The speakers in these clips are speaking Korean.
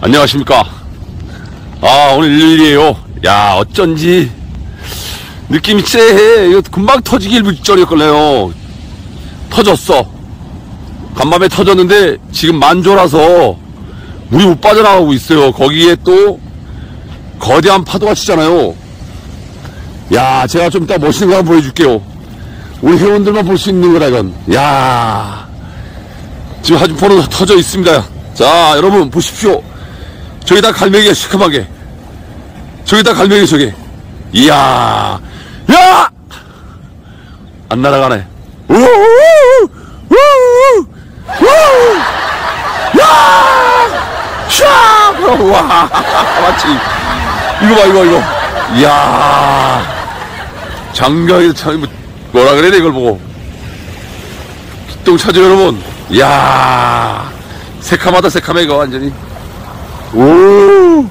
안녕하십니까. 아, 오늘 일요일이에요. 야, 어쩐지, 느낌이 쎄해. 이거 금방 터지길 직전이었걸래요. 터졌어. 간밤에 터졌는데, 지금 만조라서, 물이 못 빠져나가고 있어요. 거기에 또, 거대한 파도가 치잖아요. 야, 제가 좀 이따 멋있는 거 한번 보여줄게요. 우리 회원들만 볼 수 있는 거다, 이건. 야 지금 하준포는 터져 있습니다. 자, 여러분, 보십시오. 저기다 갈매기가 시커멓게. 저기다 갈매기 저기. 이야. 야! 안 날아가네. 우우! 우우! 우우! 야! 샤! 와! 마치. 이거 봐, 이거, 이거. 이야. 장경이 참, 뭐, 뭐라 그래야 돼, 이걸 보고. 기똥 차죠, 여러분. 이야. 새카마다 새카매, 이거, 완전히. 오!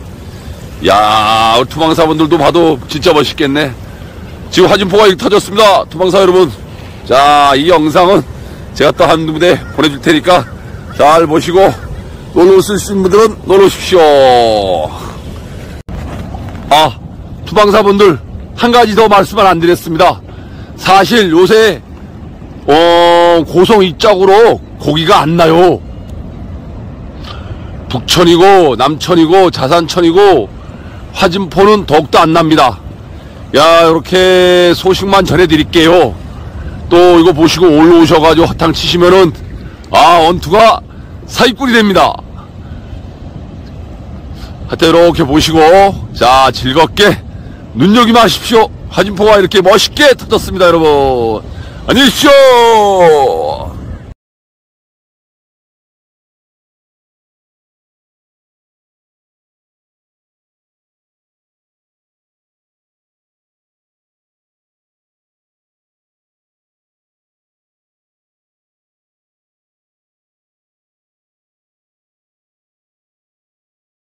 야, 투망사분들도 봐도 진짜 멋있겠네. 지금 화진포가 터졌습니다. 투망사 여러분. 자, 이 영상은 제가 또 한 무대 보내줄 테니까 잘 보시고 놀러 오실 수 있는 분들은 놀러 오십시오. 아, 투방사분들 한 가지 더 말씀을 안 드렸습니다. 사실 요새 어, 고성 이쪽으로 고기가 안 나요. 북천이고 남천이고 자산천이고 화진포는 더욱더 안 납니다. 야 이렇게 소식만 전해드릴게요. 또 이거 보시고 올라오셔가지고 허탕 치시면은 아 언투가 사기꾼이 됩니다. 하여튼 이렇게 보시고 자 즐겁게 눈여기마십시오. 화진포가 이렇게 멋있게 터졌습니다 여러분. 안녕히 계십시오.